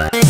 Bye.